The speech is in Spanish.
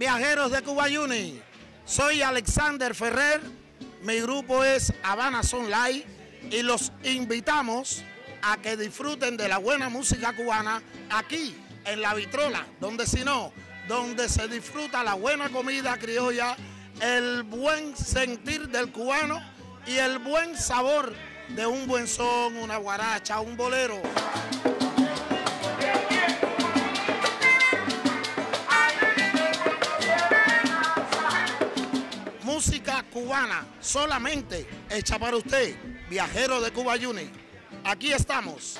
viajeros de Cuba Uni. Soy Alexander Ferrer, mi grupo es Habana Son Live y los invitamos a que disfruten de la buena música cubana aquí en La Vitrola, donde si no, donde se disfruta la buena comida criolla, el buen sentir del cubano y el buen sabor de un buen son, una guaracha, un bolero. Música cubana solamente hecha para usted, viajero de Cuba Uni. Aquí estamos.